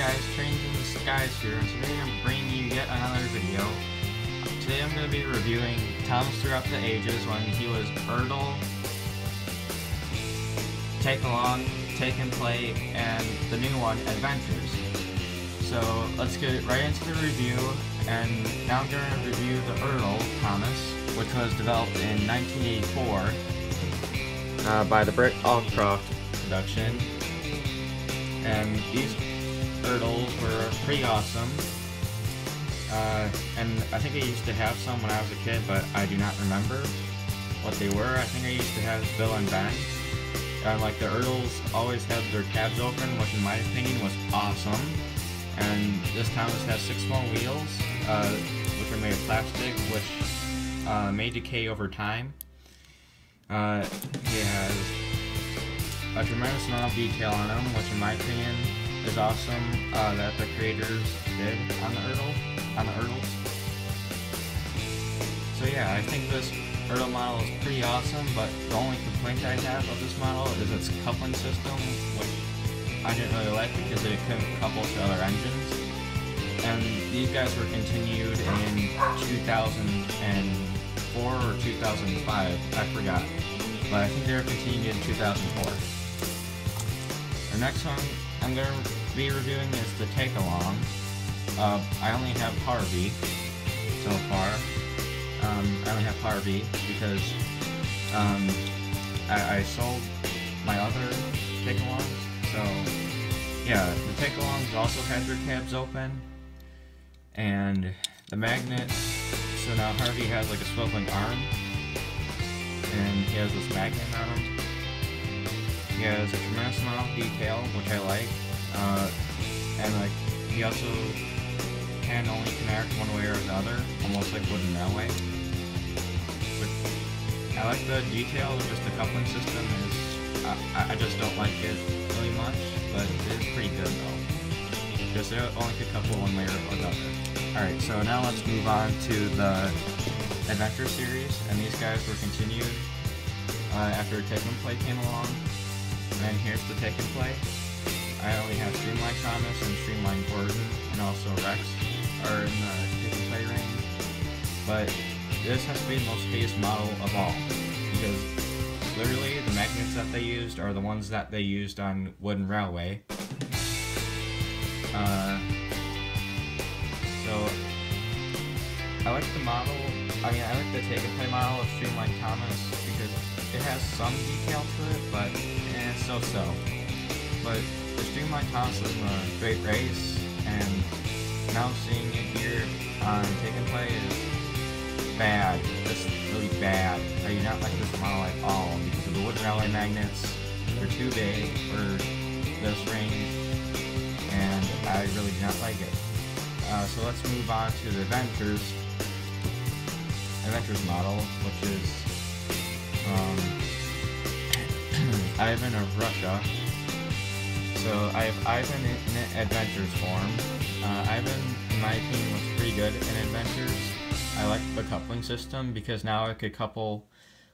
guys, Trains in Disguise here, and today I'm bringing you yet another video. Today I'm going to be reviewing Thomas Throughout the Ages when he was Ertl, Take Along, Take and Play, and the new one, Adventures. So let's get right into the review, and now I'm going to review the Ertl Thomas, which was developed in 1984 uh, by the Britt Allcroft production. And these Ertls were pretty awesome. Uh, and I think I used to have some when I was a kid, but I do not remember what they were. I think I used to have Bill and Ben. And like the Ertls always had their tabs open, which in my opinion was awesome. And this Thomas has six small wheels, uh, which are made of plastic, which uh, may decay over time. Uh, he has a tremendous amount of detail on them, which in my opinion is awesome uh, that the creators did on the Ertl, on the Ertls. So yeah, I think this Ertl model is pretty awesome, but the only complaint I have of this model is its coupling system, which I didn't really like because it couldn't couple to other engines. And these guys were continued in 2004 or 2005, I forgot. But I think they were continued in 2004. The next one I'm going to be reviewing is the Take Along. Uh, I only have Harvey so far. Um, I only have Harvey because um, I, I, sold my other Take Alongs. So yeah, the Take Alongs also had their tabs open. And the magnet, so now Harvey has like a swiveling arm. And he has this magnet on him he has a tremendous amount of detail, which I like. Uh, and like he also can only connect one way or the other, almost like wooden railway. But I like the detail, of just the coupling system is I, I just don't like it really much, but it is pretty good though. Because it only could couple one way or the other. Alright, so now let's move on to the Adventure series, and these guys were continued uh, after and Play came along. And here's the Take and Play. I only have Streamline Thomas and Streamline Gordon, and also Rex are in the Take and Play range. But this has to be the most hated model of all, because literally the magnets that they used are the ones that they used on Wooden Railway. Uh, so, I like the model, I mean I like the Take and Play model of Streamline Thomas, has some detail to it, but eh, so-so. But the Streamline Thomas was a great race, and now seeing it here on Take and Play is bad. Just really bad. I do not like this model at all because of the wooden railway magnets. They're too big for this range, and I really do not like it. Uh, so let's move on to the Adventures Adventures model, which is um, Ivan of Russia. So I have Ivan in, Adventures form. Uh, Ivan, in my opinion, looks pretty good in Adventures. I like the coupling system because now I could couple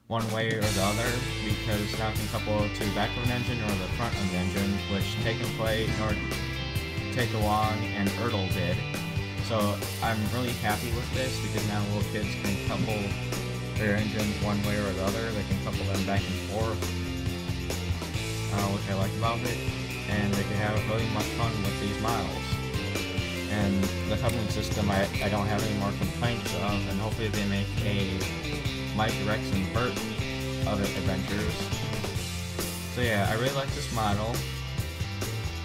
one way or the other because now I can couple to the back of an engine or the front of the engine, which Take and Play or Take Along and Ertl did. So I'm really happy with this because now little kids can couple their engines one way or the other. They can couple them back and forth, uh, which I like about it. And they can have really much fun with these models. And the coupling system, I, I don't have any more complaints of, and hopefully they make a Mike, Rex, and Bert of adventures. So yeah, I really like this model.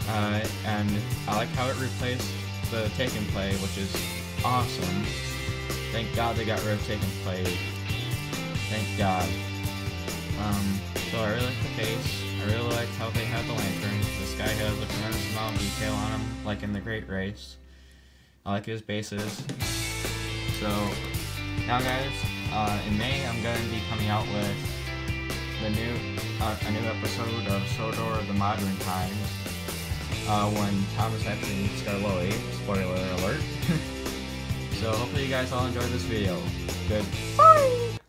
Uh, and I like how it replaced the Take and Play, which is awesome. Thank God they got rid of Take and Play Thank God. Um, so I really like the face. I really like how they have the lanterns. This guy has a tremendous amount of detail on him, like in the Great Race. I like his bases. So, now guys, uh, in May I'm going to be coming out with the new, uh, a new episode of Sodor the Modern Times, uh, when Thomas actually meets Skarloey. Spoiler alert. so hopefully you guys all enjoyed this video. Good. Bye!